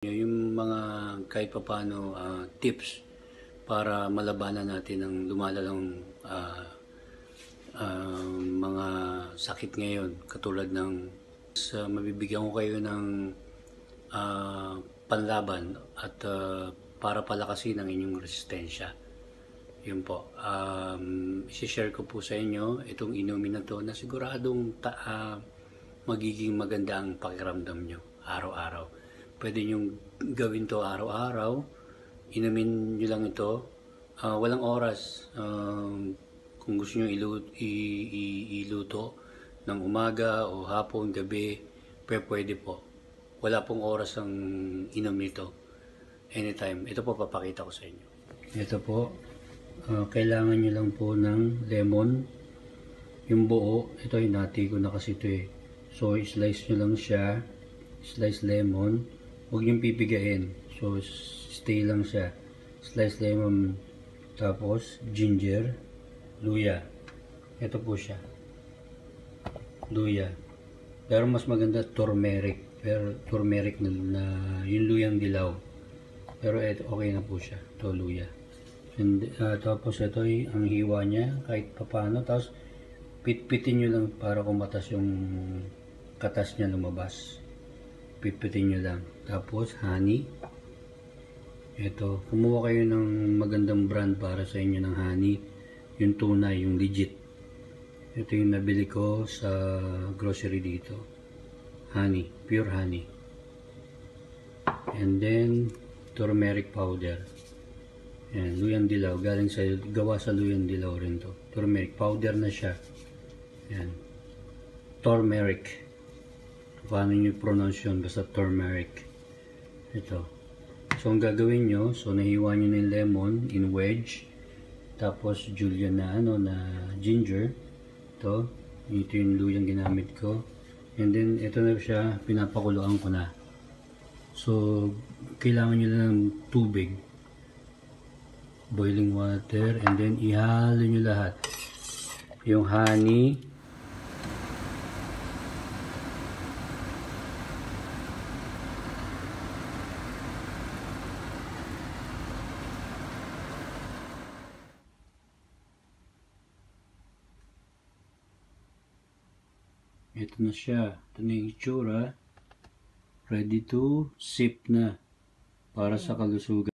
Yung mga kahit papano ah, tips para malabanan natin ang lumalalang ah, ah, mga sakit ngayon katulad ng sa mabibigyan ko kayo ng ah, panlaban at ah, para palakasin ang inyong resistensya. Yun po. Um, share ko po sa inyo itong inumin na to na siguradong ta- ah, magiging maganda ang pakiramdam nyo araw-araw. Pwede nyo gawin to araw-araw. Inumin nyo lang ito. Ah, walang oras. Um, kung gusto nyo iluto, iluto ng umaga o hapon, gabi, pwede po. Wala pong oras ang inom nito. Anytime. Ito po papakita ko sa inyo. Ito po. ah, kailangan nyo lang po ng lemon. Yung buo, ito ay nati ko na kasi ito eh. So, slice nyo lang siya. Slice lemon. Huwag nyo pipigain. So, stay lang siya. Slice lemon. Tapos, ginger. Luya. Ito po siya. Luya. Pero mas maganda turmeric. Pero turmeric na, na yung luyang dilaw. Pero ito, okay na po siya. Ito, luya. And, ah, tapos ito ay ang hiwa niya kahit papano. Tapos pitpitin nyo lang para kumatas yung katas niya lumabas. Pitpitin nyo lang. Tapos honey. Ito, kumuha kayo ng magandang brand para sa inyo ng honey. Yung tunay, yung legit. Ito yung nabili ko sa grocery dito. Honey, pure honey. And then, turmeric powder. Yan, luyang dilaw. Galing sa, gawa sa luyang dilaw rin to. Turmeric powder na siya. Yan. Turmeric. Paano nyo pronounce yun? Basta turmeric. Ito. So, ang gagawin nyo, so nahiwa nyo ng lemon in wedge. Tapos, julienne na, ano, na ginger. Ito. Ito yung luyang ginamit ko. And then, ito na siya, pinapakuluan ko na. So, kailangan nyo lang ng tubig boiling water and then ihalo nyo lahat yung honey ito na siya ito na itsura ready to sip na para sa kalusugan